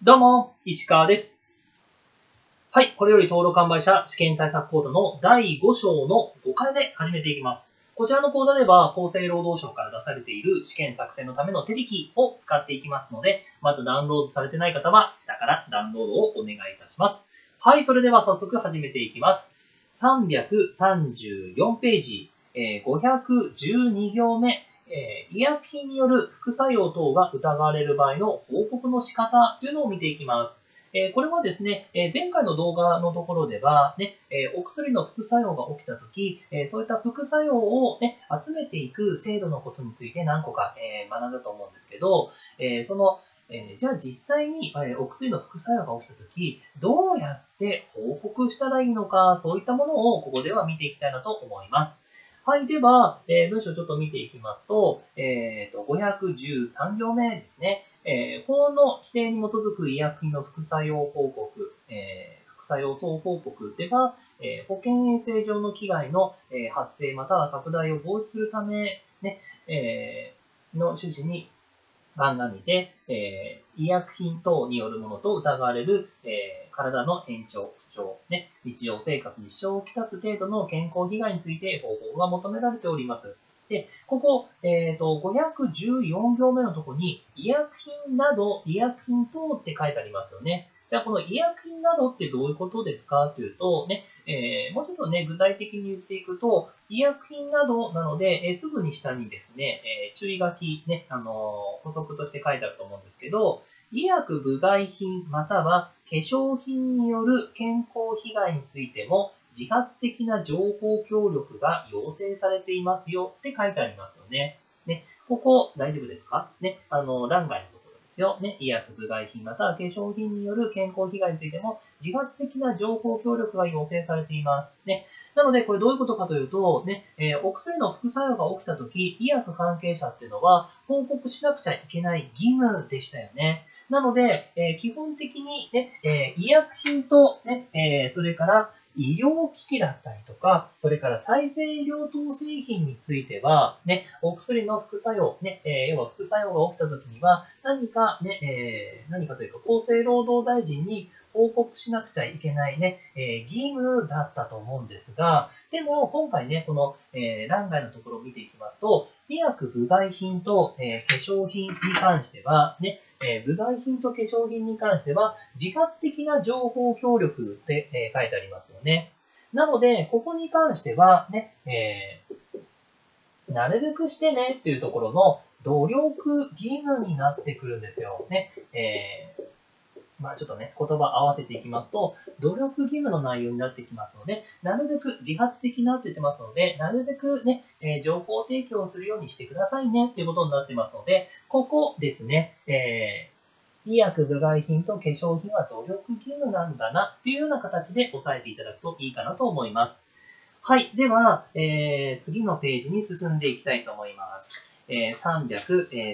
どうも、石川です。はい、これより登録販売者試験対策講座の第5章の5回目始めていきます。こちらの講座では厚生労働省から出されている試験作成のための手引きを使っていきますので、まだダウンロードされてない方は下からダウンロードをお願いいたします。はい、それでは早速始めていきます。334ページ、えー512行目、えー医薬品による副作用等が疑われる場合の報告の仕方というのを見ていきます。えーこれはですね、えー前回の動画のところでは、ねえお薬の副作用が起きたとき、えそういった副作用を、ね、集めていく制度のことについて何個か、え学んだと思うんですけど、えーそのえじゃあ実際に、えお薬の副作用が起きたとき、どうやって報告したらいいのか、そういったものをここでは見ていきたいなと思います。はい。では、えー文章をちょっと見ていきますと、えーと、513行目ですね。えー法の規定に基づく医薬品の副作用報告、えー副作用等報告では、えー保健衛生上の危害の、え発生または拡大を防止するため、ねえの趣旨に鑑みて、え医薬品等によるものと疑われる、え体の延長、不調、ね、日常生活に支障をきたす程度の健康被害について報告が求められております。で、ここ、えっ、と、514行目のところに、医薬品など、医薬品等って書いてありますよね。じゃあ、この医薬品などってどういうことですかというと、ね、えーもうちょっとね、具体的に言っていくと、医薬品などなので、えーすぐに下にですね、えー注意書き、ね、あの補足として書いてあると思うんですけど、医薬部外品または化粧品による健康被害についても自発的な情報協力が要請されていますよって書いてありますよね。ね、ここ大丈夫ですか？ね、あの、欄外のところですよ。ね、医薬部外品または化粧品による健康被害についても自発的な情報協力が要請されています。ね、なので、これどういうことかというと、ね、えーお薬の副作用が起きたとき、医薬関係者っていうのは報告しなくちゃいけない義務でしたよね。なので、えー基本的に、ねえー医薬品と、ねえーそれから医療機器だったりとか、それから再生医療等製品については、ね、お薬の副作用、ねえ要は副作用が起きたときには、何か、ねえ何かというか、厚生労働大臣に報告しなくちゃいけないね、えー義務だったと思うんですが、でも今回ね、この、えー欄外のところを見ていきますと、医薬部外品と、えー化粧品に関しては、ね、えー部外品と化粧品に関しては、自発的な情報協力って、えー書いてありますよね。なので、ここに関しては、ね、えーなるべくしてねっていうところの努力義務になってくるんですよ。ね、えーまあちょっとね、言葉合わせていきますと、努力義務の内容になってきますので、なるべく自発的なって言ってますので、なるべくね、えー情報提供をするようにしてくださいねっていうことになってますので、ここですね、えー医薬部外品と化粧品は努力義務なんだなっていうような形で押さえていただくといいかなと思います。はい。では、えー次のページに進んでいきたいと思います。えー335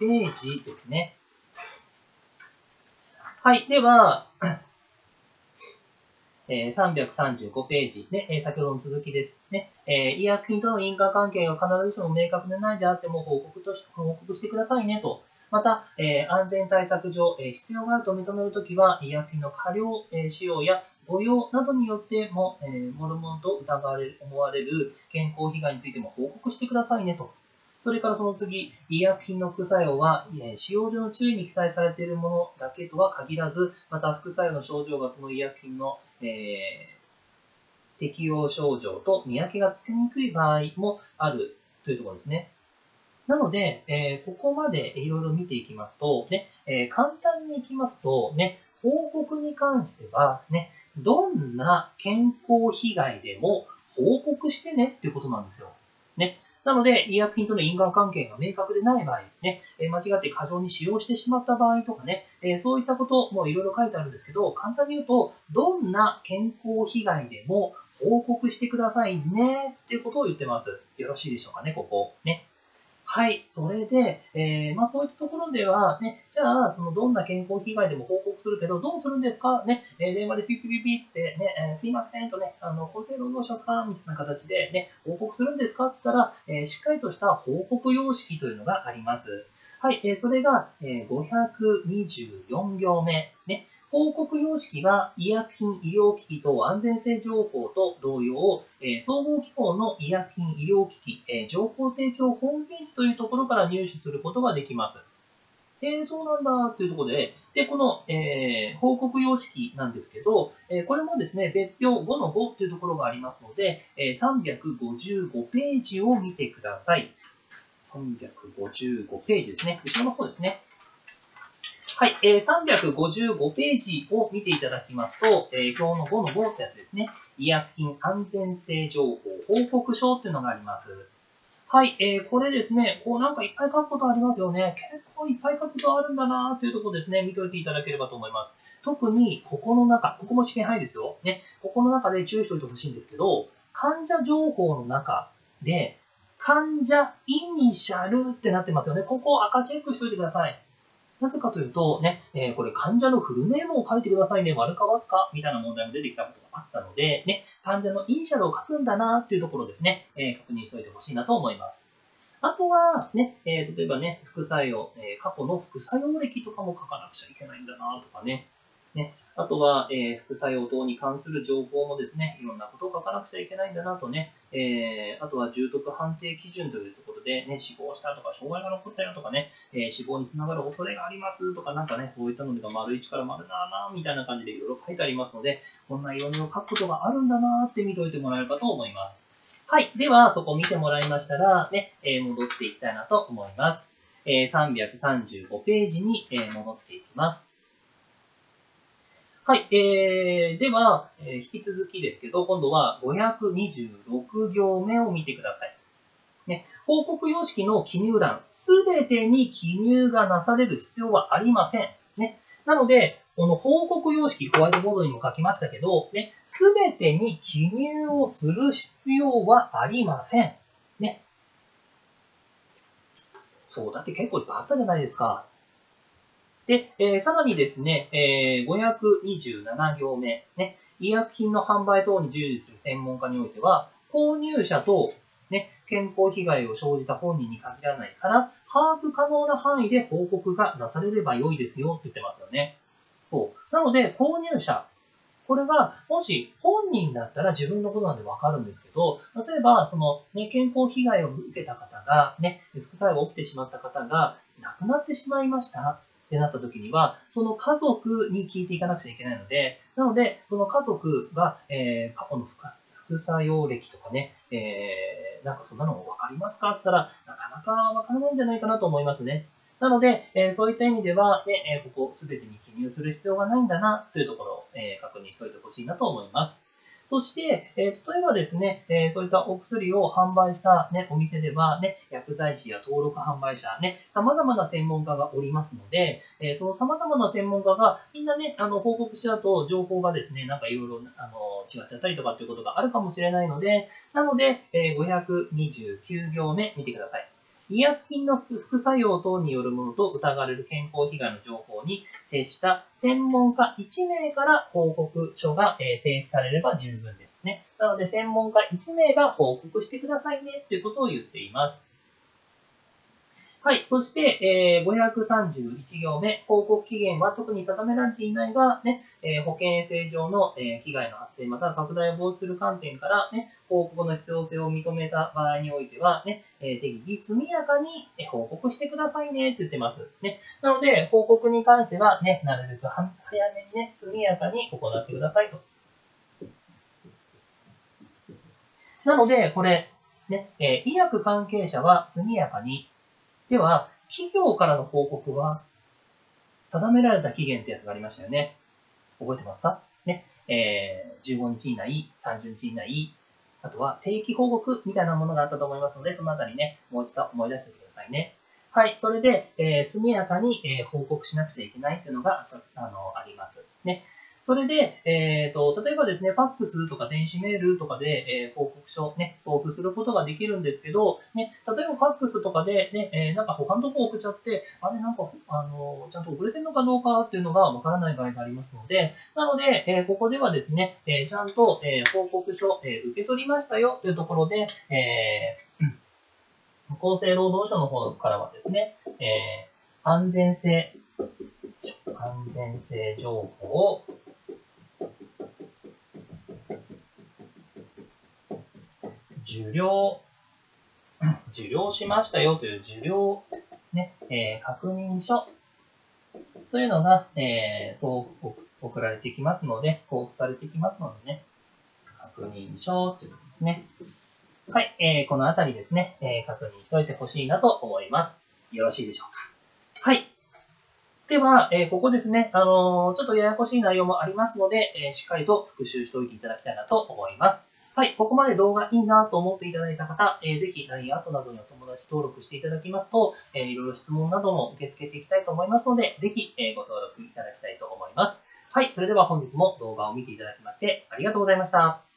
ページですね。はい。では、えー335ページ、ねえー先ほどの続きですね。えー医薬品との因果関係が必ずしも明確でないであっても報告とし報告してくださいねと。また、えー安全対策上、え必要があると認めるときは、医薬品の過量、え使用や誤用などによっても、えー、もろもろと疑われる、思われる健康被害についても報告してくださいねと。それからその次、医薬品の副作用は、え使用上の注意に記載されているものだけとは限らず、また副作用の症状がその医薬品の、えー適用症状と見分けがつけにくい場合もあるというところですね。なので、えーここまでいろいろ見ていきますと、ねえー簡単にいきますと、ね、報告に関しては、ね、どんな健康被害でも報告してねっていうことなんですよ。ね。なので、医薬品との因果関係が明確でない場合、ね、え間違って過剰に使用してしまった場合とかね、そういったこともいろいろ書いてあるんですけど、簡単に言うと、どんな健康被害でも報告してくださいねっていうことを言ってます。よろしいでしょうかね、ここ。ね。はい。それで、えーまあそういったところでは、ね、じゃあ、そのどんな健康被害でも報告するけど、どうするんですか？ね、えー電話でピッピピピッって、ね、えーすいませんとね、あの、厚生労働省か、みたいな形でね、報告するんですか？って言ったら、えーしっかりとした報告様式というのがあります。はい、えー、それが、えー、524行目。ね。報告様式は医薬品、医療機器等安全性情報と同様、え、総合機構の医薬品、医療機器、え、情報提供ホームページというところから入手することができます。えー、そうなんだというところで、で、この、えー、報告様式なんですけど、えー、これもですね、別表5の5というところがありますので、えー、355ページを見てください。355ページですね。後ろの方ですね。はい、えー、355ページを見ていただきますと、えー、表の5の5ってやつですね。医薬品安全性情報報告書っていうのがあります。はい、えー、これですね、こうなんかいっぱい書くことありますよね。結構いっぱい書くことあるんだなというところですね、見といていただければと思います。特に、ここの中、ここも試験範囲ですよ。ね、ここの中で注意しておいてほしいんですけど、患者情報の中で、患者イニシャルってなってますよね。ここを赤チェックしておいてください。なぜかというと、ね、えー、これ患者のフルネームを書いてくださいね、丸か×かみたいな問題も出てきたことがあったので、ね、患者のイニシャルを書くんだなっていうところですね、えー、確認しておいてほしいなと思います。あとは、ね、えー、例えばね、副作用、え過去の副作用歴とかも書かなくちゃいけないんだなとかね、ね、あとは、えー、副作用等に関する情報もですね、いろんなことを書かなくちゃいけないんだなとね、えー、あとは重篤判定基準というところで、ね、死亡したとか、障害が残ったよとかね、えー、死亡につながる恐れがありますとか、なんかね、そういったのが丸1から丸7みたいな感じでいろいろ書いてありますので、こんな色々書くことがあるんだなって見といてもらえればと思います。はい。では、そこを見てもらいましたら、ね、え戻っていきたいなと思います。え335ページに、え戻っていきます。はい。えー、では、えー、引き続きですけど、今度は526行目を見てください。ね、報告様式の記入欄、すべてに記入がなされる必要はありません。ね。なので、この報告様式、ホワイトボードにも書きましたけど、ね、すべてに記入をする必要はありません。ね。そう、だって結構いっぱいあったじゃないですか。で、えー、さらにですね、えー、527行目、ね、医薬品の販売等に従事する専門家においては、購入者と、ね、健康被害を生じた本人に限らないから、把握可能な範囲で報告がなされれば良いですよって言ってますよね。そう。なので、購入者、これが、もし本人だったら自分のことなんでわかるんですけど、例えば、その、ね、健康被害を受けた方が、ね、副作用が起きてしまった方が亡くなってしまいました。ってなった時には、その家族に聞いていかなくちゃいけないので、なので、その家族が、えー、過去の副作用歴とかね、えー、なんかそんなの分かりますか？って言ったら、なかなか分からないんじゃないかなと思いますね。なので、えー、そういった意味では、ね、えここすべてに記入する必要がないんだなというところを、え確認しておいてほしいなと思います。そして、えー、例えばですね、えー、そういったお薬を販売した、ね、お店では、ね、薬剤師や登録販売者、ね、様々な専門家がおりますので、えー、その様々な専門家がみんなね、あの報告しちゃうと情報がですね、なんかいろいろあの違っちゃったりとかっていうことがあるかもしれないので、なので、え529行目見てください。医薬品の副作用等によるものと疑われる健康被害の情報に接した専門家1名から報告書が提出されれば十分ですね。なので、専門家1名が報告してくださいねということを言っています。はい。そして、えー、531行目、報告期限は特に定められていないが、ね、えー、保険衛生上の、えー、被害の発生または拡大を防止する観点から、ね、報告の必要性を認めた場合においては、ね、え適宜速やかに報告してくださいねって言ってます。ね。なので、報告に関しては、ね、なるべく早めにね、速やかに行ってくださいと。なので、これ、ね、え医薬関係者は速やかにでは、企業からの報告は、定められた期限ってやつがありましたよね。覚えてますか？ね。えー、15日以内、30日以内、あとは定期報告みたいなものがあったと思いますので、そのあたりね、もう一度思い出してくださいね。はい。それで、えー、速やかに、えー、報告しなくちゃいけないというのが、あの、あります。ね。それで、えっ、ー、と、例えばですね、ファックスとか電子メールとかで、えー、報告書ね、送付することができるんですけど、ね、例えばファックスとかでね、えー、なんか他のとこ送っちゃって、あれなんか、あの、ちゃんと送れてるのかどうかっていうのがわからない場合がありますので、なので、えここではですね、えちゃんと、え報告書、え受け取りましたよというところで、え厚生労働省の方からはですね、え安全性、安全性情報を受領、受領しましたよという受領、ね、えー、確認書というのが、えー、そう送られてきますので、交付されてきますのでね、確認書ということですね。はい、えー、このあたりですね、えー、確認しておいてほしいなと思います。よろしいでしょうか。はい。では、えー、ここですね、あのー、ちょっとややこしい内容もありますので、えー、しっかりと復習しておいていただきたいなと思います。はい、ここまで動画いいなと思っていただいた方、えー、ぜひ LINE アートなどにお友達登録していただきますと、えー、いろいろ質問なども受け付けていきたいと思いますので、ぜひ、えー、ご登録いただきたいと思います。はい、それでは本日も動画を見ていただきましてありがとうございました。